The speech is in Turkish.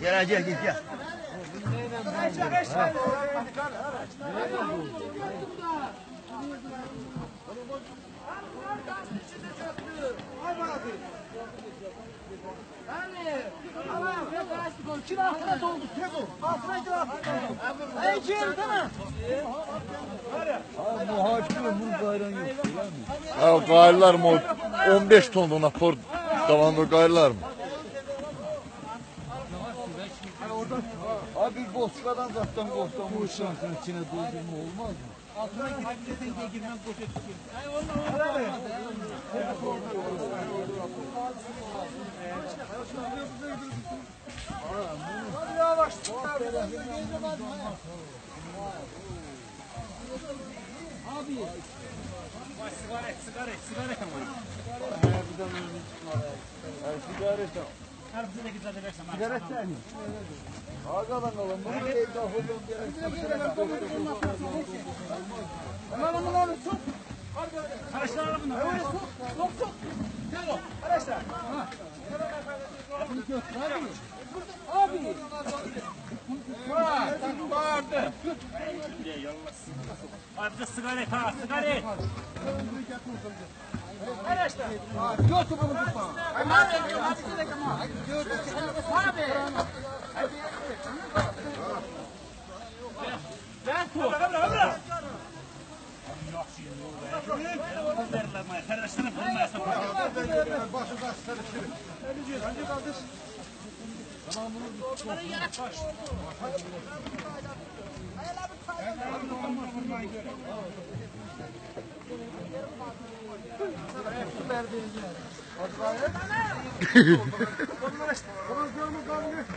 Gel gel git gel. Gel gel gel. Hani, ama ne kaçtı gol? Kim altına doldu? Ne bu? Altına kim altına? Ey ciğer değil mi? Abi muhacir bu gayran yok. Ya gayrılar mı? 15 ton donapor devamlı gayrılar mı? Abi boskadan zaten bostan bu şansın içine doldurma olmaz mı? Altına girip dedin ki girmez boşa çıkıyor. Hayır olmaz olmaz. Abi. Sigara, sigara, sigara ama. Her bir tane sigara. Her sigara da. Her bir tane sigara da. Sigara da. Ağalan olan bu da da holdum gerek. Ama bunu tut. Arkadaşlar bunu. Bunu götür abi. Abi. Bak, bağırdı. Abi de sigaret ha, sigaret. Arkadaşlar. Götür bunu tutma. Hadi gidelim ama. Götür. Abi. Hadi. Ben tut. Başınıza sarışırım. Ölücüyüz. Önce kaldır. Tamam bunu tutsun. Baş. Hayır abi. Hayır abi.